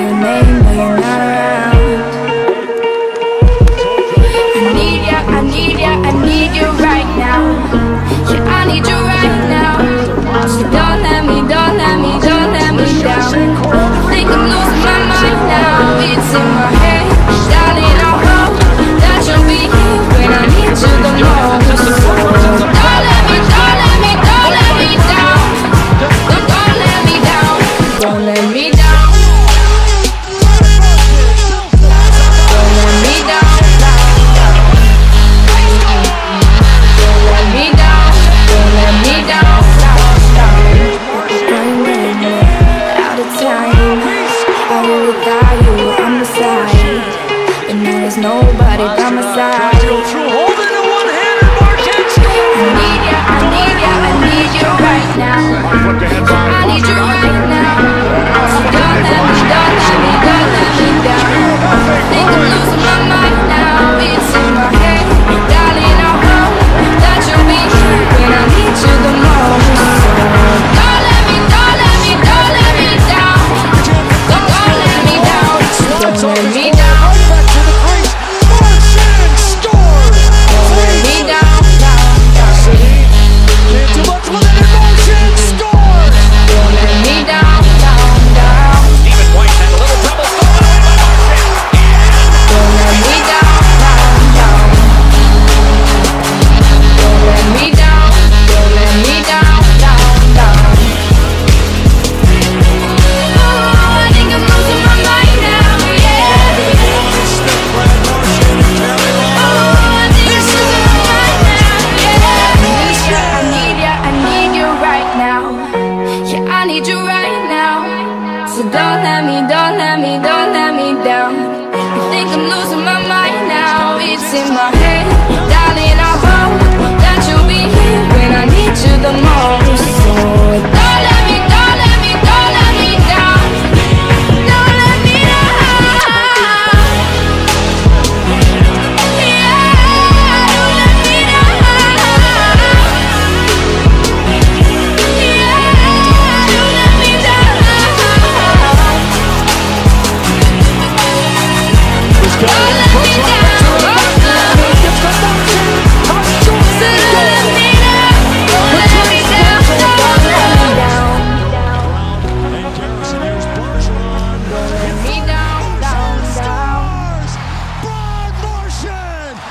your name. I do without you, I'm the side. And there's nobody by my side. let me, don't let me down. You think I'm losing my mind now, it's in my head. Yeah.